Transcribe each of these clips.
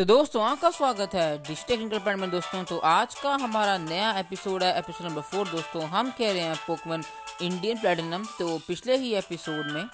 तो दोस्तों, आपका स्वागत है डिजिटल पैड में दोस्तों। तो आज का हमारा नया एपिसोड है, एपिसोड नंबर फोर दोस्तों। हम कह रहे हैं पोकमन इंडियन प्लेटिनम। तो पिछले ही एपिसोड में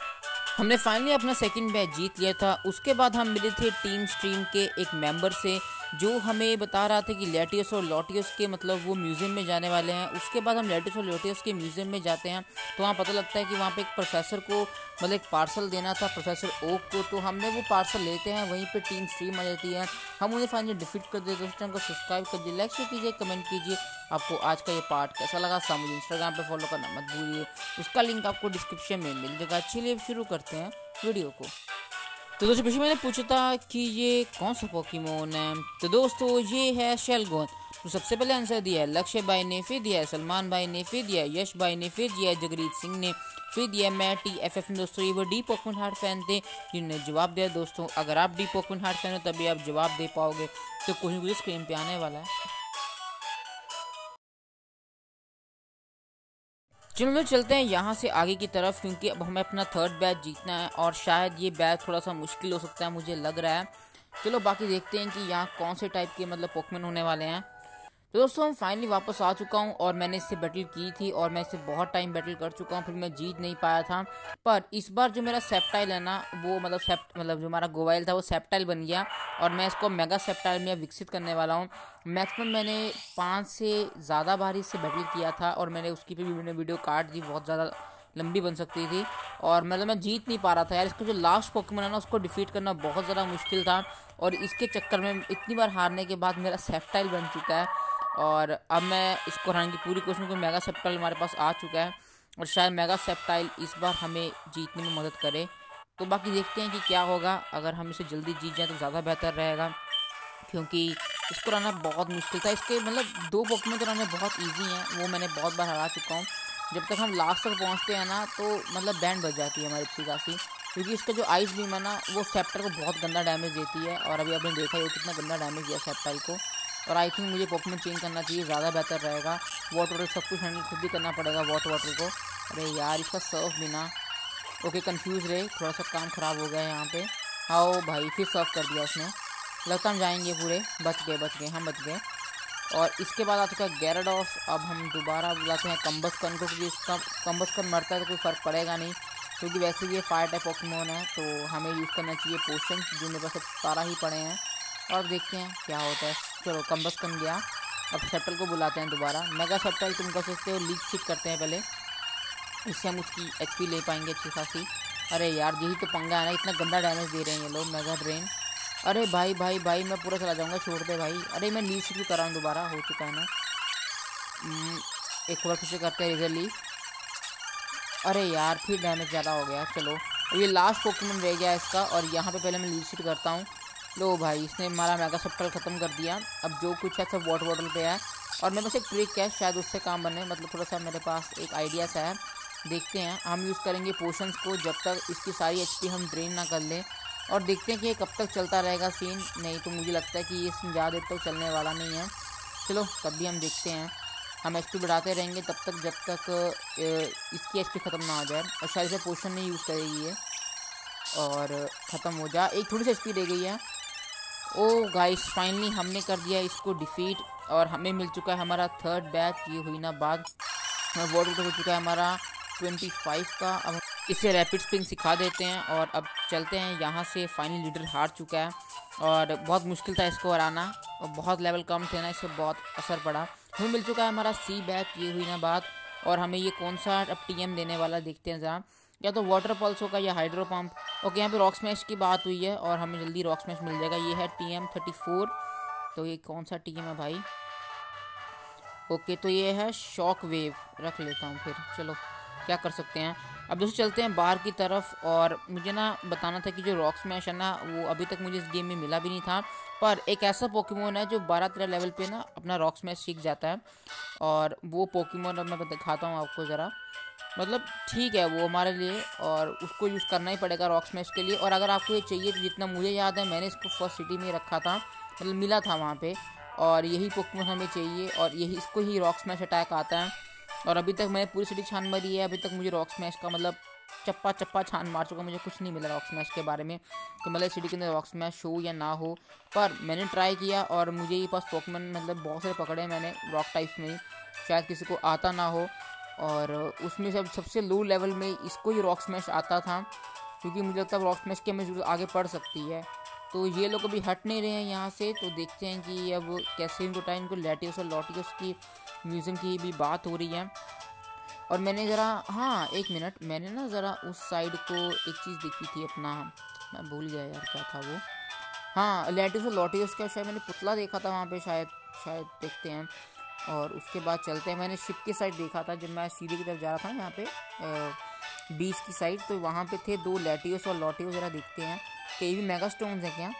हमने फाइनली अपना सेकंड मैच जीत लिया था। उसके बाद हम मिले थे टीम स्ट्रीम के एक मेंबर से। जो हमें बता रहा था कि लेटियस और लॉटियस के मतलब वो म्यूज़ियम में जाने वाले हैं। उसके बाद हम लेटियस और लॉटियस के म्यूज़ियम में जाते हैं। तो वहाँ पता लगता है कि वहाँ पे एक प्रोफेसर को मतलब एक पार्सल देना था, प्रोफेसर ओक को। तो हमने वो पार्सल लेते हैं, वहीं पे टीम स्ट्रीम आ जाती है। हम उन्हें फाइनली डिफीट कर देते हैं, उस टाइम को सब्सक्राइब कर दिए लाइक शेयर कीजिए कमेंट कीजिए। आपको आज का ये पार्ट कैसा लगा? सब मुझे इंस्टाग्राम पर फॉलो करना मत भूलिए। उसका लिंक आपको डिस्क्रिप्शन में मिल जाएगा। चलिए शुरू करते हैं वीडियो को। तो दोस्तों पीछे मैंने पूछा था कि ये कौन सा पोकीमोन है? तो दोस्तों, ये है शेलगोन तो सबसे पहले आंसर दिया है लक्ष्य भाई ने, फिर दिया है सलमान भाई ने, फिर दिया यश भाई ने, फिर दिया है जगरीत सिंह ने, फिर दिया मैं टी एफ़ एफ़ दोस्तों, ये वो डी पोकमन हार्ट फ़ैन थे जिन्होंने जवाब दिया। दोस्तों, अगर आप डी पोकमन हार्ट फ़ैन हो, तभी आप जवाब दे पाओगे। तो कुछ ना कुछ स्क्रीन पे आने वाला है। चलो चलते हैं यहाँ से आगे की तरफ़, क्योंकि अब हमें अपना थर्ड बैच जीतना है, और शायद ये बैच थोड़ा सा मुश्किल हो सकता है, मुझे लग रहा है। चलो बाकी देखते हैं कि यहाँ कौन से टाइप के मतलब पोकमेन होने वाले हैं। तो दोस्तों, हम फाइनली वापस आ चुका हूँ और मैंने इससे बैटल की थी और मैं इससे बहुत टाइम बैटल कर चुका हूँ, फिर मैं जीत नहीं पाया था। पर इस बार जो मेरा सेप्टाइल है ना, वो मतलब सेप्ट मतलब जो हमारा गोवाइल था, वो सेप्टाइल बन गया और मैं इसको मेगा सेप्टाइल में विकसित करने वाला हूँ। मैक्सिमम मैंने पाँच से ज़्यादा बार इससे बैटल किया था और मैंने उसकी भी मैंने वीडियो काट दी, बहुत ज़्यादा लंबी बन सकती थी और मतलब मैं जीत नहीं पा रहा था यार। इसका जो लास्ट पोकमन है ना, उसको डिफीट करना बहुत ज़्यादा मुश्किल था और इसके चक्कर में इतनी बार हारने के बाद मेरा सेप्टाइल बन चुका है। और अब मैं इसको हराने की पूरी कोशिश क्योंकि मेगा सेप्टाइल हमारे पास आ चुका है और शायद मेगा सेप्टाइल इस बार हमें जीतने में मदद करे। तो बाकी देखते हैं कि क्या होगा। अगर हम इसे जल्दी जीत जाए तो ज़्यादा बेहतर रहेगा, क्योंकि इसको रहना बहुत मुश्किल था। इसके मतलब दो पोकेमोन तो रहने बहुत ईजी हैं, वो मैंने बहुत बार हरा चुका हूँ। जब तक हम लास्ट तक पहुँचते हैं ना तो मतलब बैंड बच जाती है हमारी अच्छी खासी क्योंकि इसका जो आइस बीम है ना, वो सेप्टर को बहुत गंदा डैमेज देती है। और अभी आपने देखा ये कितना गंदा डैमेज दिया सेप्टाइल को। और आई थिंक मुझे पोकेमोन चेंज करना चाहिए, ज़्यादा बेहतर रहेगा। वाटर वाटर सब कुछ हैंडल खुद भी करना पड़ेगा वाटर वाटर को। अरे यार, इसका सर्व बिना ओके कंफ्यूज रहे, थोड़ा सा काम ख़राब हो गया है यहाँ पे। आओ भाई, फिर सर्व कर दिया उसने। लगता हम जाएँगे पूरे। बच गए बच गए, हम बच गए। और इसके बाद आ चुका गैराडॉस अब हम दोबारा बुलाते हैं कम्बस कन को, क्योंकि इसका कम्बस कन मरता है तो कोई फ़र्क पड़ेगा नहीं। क्योंकि वैसे भी ये फायर टाइप पोकेमोन है तो हमें यूज़ करना चाहिए पोशन जो मेरे पास ही पड़े हैं। और देखते हैं क्या होता है। चलो कम्बस कम गया। अब सेप्टल को बुलाते हैं दोबारा। मेगा सेप्टल तुम कर सकते हो लीक सीट करते हैं पहले। इससे हम उसकी एच ले पाएँगे अच्छी खासी। अरे यार यही तो पंगा है ना इतना गंदा डैमेज दे रहे हैं ये लोग मेगा ड्रेन अरे भाई भाई भाई मैं पूरा चला जाऊँगा छोड़ दे भाई। अरे मैं लीव सीट भी कर रहा हूँ दोबारा हो चुका है ना। हम्म, एक बार फिर से करते हैं रिजर लीव अरे यार फिर डैमेज ज़्यादा हो गया चलो। ये लास्ट पोकेमन रह गया इसका और यहाँ पे पहले मैं लीव सीट करता हूँ। लो भाई, इसने हमारा मेगा सप्टल ख़त्म कर दिया। अब जो कुछ है, सब वाटर बॉटल पे है। और मेरे पास एक ट्रिक है, शायद उससे काम बने मतलब थोड़ा सा मेरे पास एक आइडिया सा है। देखते हैं, हम यूज़ करेंगे पोशंस को जब तक इसकी सारी एचपी हम ड्रेन ना कर लें। और देखते हैं कि ये कब तक चलता रहेगा सीन नहीं तो मुझे लगता है कि ये सीन ज़्यादा देर तक चलने वाला नहीं है। चलो, तब भी हम देखते हैं। हम एचपी बढ़ाते रहेंगे तब तक जब तक इसकी एचपी ख़त्म ना हो जाए। और शायद से पोशन नहीं यूज़ करेगी ये। और ख़त्म हो जाए एक थोड़ी सी एच रह गई है। ओ गाइस फाइनली हमने कर दिया इसको डिफीट और हमें मिल चुका है हमारा थर्ड बैच ये हुई ना बाद वर्ल्ड हो चुका है हमारा 25 का। अब इसे रैपिड स्पिन सिखा देते हैं और अब चलते हैं। यहाँ से फाइनल लीडर हार चुका है और बहुत मुश्किल था इसको हराना। और बहुत लेवल कम थे ना, इससे बहुत असर पड़ा। हमें मिल चुका है हमारा सी बैच ये हुई ना बात और हमें ये कौन सा अब टी देने वाला देखते हैं ज़रा। या तो वाटर पल्स होगा या हाइड्रो पम्प ओके यहाँ पे रॉक स्मैश की बात हुई है और हमें जल्दी रॉक स्मैश मिल जाएगा। ये है टी एम थर्टी फोर तो ये कौन सा टी एम है भाई? ओके तो ये है शॉक वेव रख लेता हूँ फिर। चलो, क्या कर सकते हैं? अब दोस्तों चलते हैं बाहर की तरफ़ और मुझे ना बताना था कि जो रॉक स्मैश है ना, वो अभी तक मुझे इस गेम में मिला भी नहीं था। पर एक ऐसा पोकेमोन है जो बारह तेरह लेवल पे ना अपना रॉक स्मैश सीख जाता है। और वो पोकेमोन अब मैं दिखाता हूँ आपको ज़रा। मतलब ठीक है वो हमारे लिए और उसको यूज़ करना ही पड़ेगा रॉक स्मैश के लिए। और अगर आपको ये चाहिए तो जितना मुझे याद है, मैंने इसको फ़र्स्ट सिटी में रखा था। मतलब मिला था वहाँ पर और यही पोकमोन हमें चाहिए और यही, इसको ही रॉक स्मैश अटैक आता है। और अभी तक मैंने पूरी सिटी छान मारी है, अभी तक मुझे रॉक स्मैश का मतलब चप्पा चप्पा छान मार चुका मुझे कुछ नहीं मिला रॉक स्मैश के बारे में, कि मतलब सिटी के अंदर रॉक स्मैश हो या ना हो, पर मैंने ट्राई किया और मुझे ये पास पोकमन मतलब बहुत सारे पकड़े मैंने रॉक टाइप में, शायद किसी को आता ना हो, और उसमें सब, सबसे लो लेवल में इसको ही रॉक स्मैश आता था, क्योंकि मुझे लगता है रॉक स्मैश की हमें आगे पढ़ सकती है। तो ये लोग अभी हट नहीं रहे हैं यहाँ से तो देखते हैं कि अब कैसे इनको टाइम इनको लेटियस और लॉटियस की म्यूज़ियम की भी बात हो रही है। और मैंने ज़रा हाँ एक मिनट, मैंने ना ज़रा उस साइड को एक चीज़ देखी थी अपना, मैं भूल गया यार क्या था वो। हाँ लेटिस और लॉटियस का शायद मैंने पुतला देखा था वहाँ पे शायद शायद देखते हैं। और उसके बाद चलते हैं, मैंने शिप की साइड देखा था जब मैं सीधे की तरफ़ जा रहा था यहाँ पे बीच की साइड तो वहाँ पे थे दो लेटियस और लॉटियस, ज़रा देखते हैं। कई भी मेगा स्टोन्स हैं क्या?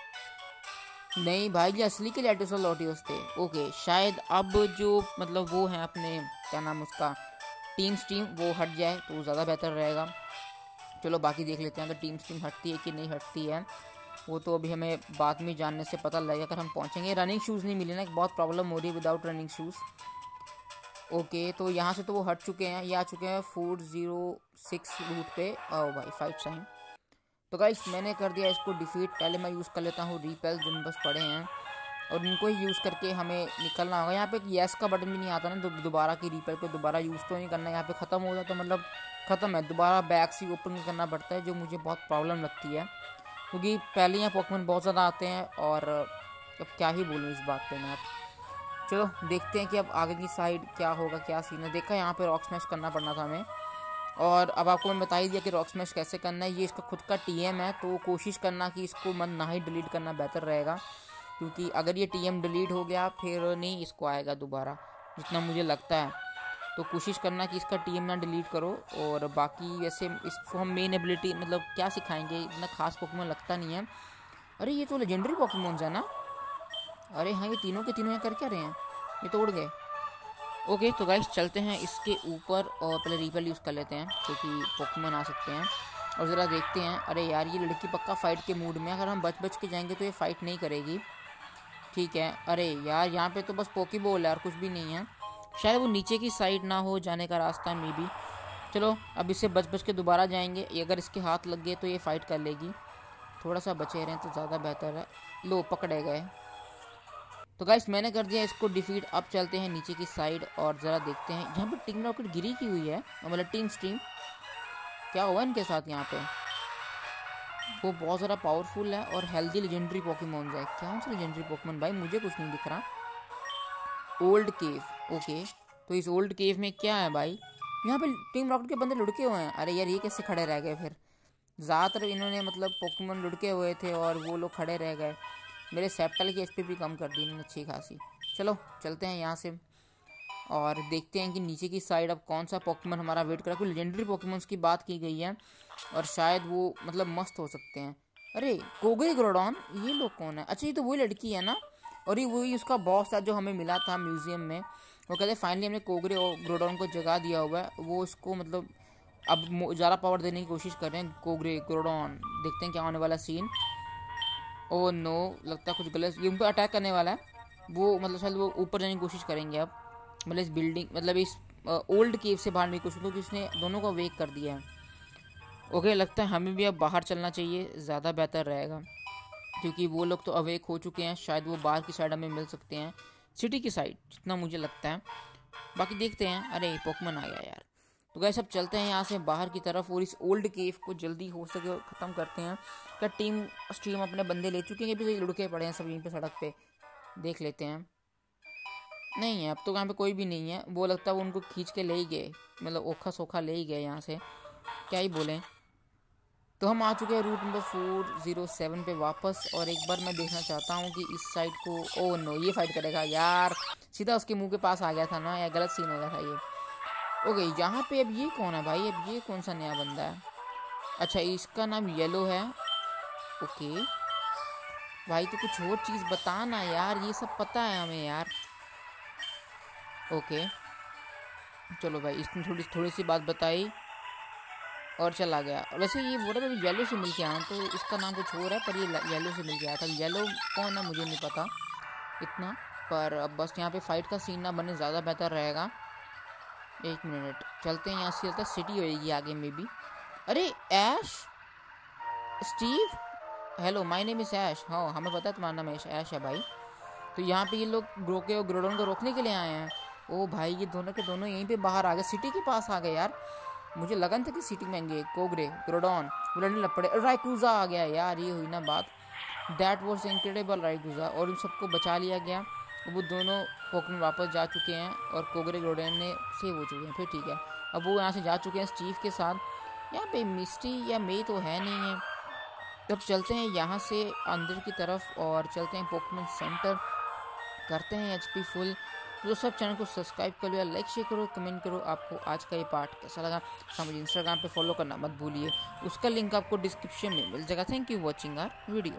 नहीं भाई, ये असली के लेटिस और लॉटियस थे। ओके शायद अब जो मतलब वो हैं अपने, क्या नाम उसका टीम स्टीम वो हट जाए तो ज़्यादा बेहतर रहेगा। चलो बाकी देख लेते हैं, अगर टीम स्टीम हटती है कि नहीं हटती है। वो तो अभी हमें बाद में जानने से पता लगेगा, अगर हम पहुँचेंगे। रनिंग शूज़ नहीं मिले ना बहुत प्रॉब्लम हो रही है विदाउट रनिंग शूज़ ओके तो यहाँ से तो वो हट चुके हैं, ये आ चुके हैं फोर ज़ीरो सिक्स रूट पे। ओ भाई फाइव साइन तो गाइस मैंने कर दिया इसको डिफीट पहले मैं यूज़ कर लेता हूँ रीपेल जिन बस पड़े हैं। और इनको ही यूज़ करके हमें निकलना होगा। यहाँ पे येस का बटन भी नहीं आता ना दोबारा की रीपेल को दोबारा यूज़ तो नहीं करना। यहाँ पे ख़त्म हो जाए तो मतलब ख़त्म है। दोबारा बैग से ओपन करना पड़ता है, जो मुझे बहुत प्रॉब्लम लगती है। क्योंकि पहले यहाँ पॉकमैन बहुत ज़्यादा आते हैं, और अब क्या ही बोलूँ इस बात पर मैं आप चलो, देखते हैं कि अब आगे की साइड क्या होगा, क्या सीन है। देखा, यहाँ पे रॉक स्मैश करना पड़ना था हमें। और अब आपको मैं बता ही दिया कि रॉक स्मैश कैसे करना है। ये इसका खुद का टीएम है तो कोशिश करना कि इसको मन ना ही डिलीट करना बेहतर रहेगा, क्योंकि अगर ये टीएम डिलीट हो गया, फिर नहीं इसको आएगा दोबारा, जितना मुझे लगता है। तो कोशिश करना कि इसका टीएम ना डिलीट करो, और बाकी वैसे इसको हम मेन एबिलिटी मतलब क्या सिखाएँगे, इतना खास पोकेमोन लगता नहीं है। अरे, ये तो लेजेंडरी पोकेमोन है ना? अरे हाँ ये तीनों के तीनों यहाँ कर क्या रहे हैं? ये तो उड़ गए। ओके तो गाइस चलते हैं इसके ऊपर और पहले रिपल यूज़ कर लेते हैं, क्योंकि पोकेमोन आ सकते हैं। और ज़रा देखते हैं, अरे यार, ये लड़की पक्का फ़ाइट के मूड में अगर हम बच बच के जाएँगे तो ये फ़ाइट नहीं करेगी। ठीक है, अरे यार, यहाँ पे तो बस पोकी बोल है और कुछ भी नहीं है। शायद वो नीचे की साइड ना हो, जाने का रास्ता मे भी चलो, अब इससे बच बच के दोबारा जाएँगे। अगर इसके हाथ लग गए तो ये फ़ाइट कर लेगी। थोड़ा सा बचे रहें तो ज़्यादा बेहतर है। लो, पकड़े गए। तो गाइस मैंने कर दिया इसको डिफीट अब चलते हैं नीचे की साइड और ज़रा देखते हैं। यहाँ पर टीम रॉकेट गिरी की हुई है? मतलब टीम स्टीम क्या हुआ इनके साथ यहाँ पे? वो बहुत ज़्यादा पावरफुल है और हेल्दी लेजेंडरी पॉकीमोन है। क्या सा लेजेंडरी पॉकीमोन भाई, मुझे कुछ नहीं दिख रहा। ओल्ड केव ओके तो इस ओल्ड केव में क्या है भाई? यहाँ पे टीम रॉकेट के बंदे लुड़के हुए हैं। अरे यार, ये कैसे खड़े रह गए फिर? ज़्यादातर इन्होंने मतलब पॉकीमोन लुड़के हुए थे और वो लोग खड़े रह गए। मेरे सेप्टल की एच भी कम कर दी इन्होंने अच्छी खासी। चलो, चलते हैं यहाँ से। और देखते हैं कि नीचे की साइड अब कौन सा पॉकीमन हमारा वेट करा कोई लेजेंडरी पॉकीमन्स की बात की गई है और शायद वो मतलब मस्त हो सकते हैं। अरे कोगई ग्रोडॉन ये लोग कौन है? अच्छा ये तो वही लड़की है ना? और ये वही उसका बॉस था जो हमें मिला था म्यूज़ियम में। वो कहते हैं फाइनली हमने कोगरे और ग्रोडॉन को जगा दिया हुआ है। वो उसको मतलब अब ज़्यादा पावर देने की कोशिश कर रहे हैं कोगरे ग्रोडॉन देखते हैं क्या होने वाला सीन ओ नो लगता है कुछ गलत। ये उन पर अटैक करने वाला है। वो मतलब शायद वो ऊपर जाने की कोशिश करेंगे अब। मतलब इस बिल्डिंग मतलब इस ओल्ड केव से बाहर की कोशिश क्योंकि उसने दोनों को वेक कर दिया है। ओके लगता है हमें भी अब बाहर चलना चाहिए। ज़्यादा बेहतर रहेगा। क्योंकि वो लोग तो अवेक हो चुके हैं। शायद वो बाहर की साइड हमें मिल सकते हैं। सिटी की साइड जितना मुझे लगता है। बाकी देखते हैं। अरे पोकमन आ गया यार। तो गए सब चलते हैं यहाँ से बाहर की तरफ़ और इस ओल्ड केव को जल्दी हो सके ख़त्म करते हैं। क्या टीम स्ट्रीम अपने बंदे ले चुके हैं भी लुड़के पड़े हैं सब यहीं पे सड़क पे। देख लेते हैं। नहीं है, अब तो यहाँ पे कोई भी नहीं है। वो लगता है वो उनको खींच के ले ही गए। मतलब ओखा सोखा ले ही गए यहाँ से। क्या ही बोलें। तो हम आ चुके हैं route number four zero seven पे वापस। और एक बार मैं देखना चाहता हूँ कि इस साइड को ओ oh नो ये फाइट करेगा यार। सीधा उसके मुँह के पास आ गया था ना, या गलत सीन हो गया था ये। ओके, यहाँ पे अब ये कौन है भाई? अब ये कौन सा नया बंदा है? अच्छा इसका नाम येलो है। ओके। भाई तो कुछ और चीज़ बताना यार, ये सब पता है हमें यार। ओके। चलो भाई, इसने थोड़ी थोड़ी सी बात बताई और चला गया। वैसे ये बोल रहा था येलो से मिल के आया तो इसका नाम कुछ और है, पर ये येलो से मिल के आया था। येलो कौन है, मुझे नहीं पता इतना, पर अब बस यहाँ पे फाइट का सीन ना बने, ज़्यादा बेहतर रहेगा। एक मिनट चलते हैं यहाँ से, चलता सिटी होएगी आगे में भी अरे Ash Steve hello my name is Ash हाँ हमें पता है तुम्हारा नाम ऐश ऐश है भाई। तो यहाँ पे ये लोग ग्रोके और ग्रोडोन को रोकने के लिए आए हैं। ओ भाई, ये दोनों के दोनों यहीं पे बाहर आ गए। सिटी के पास आ गए यार। मुझे लगन था कि सिटी में आएँगे। कोगरे ग्रोडोन लड़ने लग पड़े। रायकूजा आ गया यार, ये हुई ना बात। दैट वॉज़ इनक्रेडिबल रायकूजा और उन सबको बचा लिया गया। वो दोनों पोकमन वापस जा चुके हैं और कोगरे ग्रोडन ने सेव हो चुके हैं। फिर ठीक है। अब वो यहाँ से जा चुके हैं स्टीव के साथ। यहाँ पे मिस्ट्री या मे तो है नहीं है। तब चलते हैं यहाँ से अंदर की तरफ़ और चलते हैं पोकमेंट सेंटर करते हैं एचपी फुल तो सब चैनल को सब्सक्राइब कर लिया लाइक शेयर करो कमेंट करो, आपको आज का ये पार्ट कैसा लगा? मुझे इंस्टाग्राम पे फॉलो करना मत भूलिए, उसका लिंक आपको डिस्क्रिप्शन में मिल जाएगा। Thank you watching our video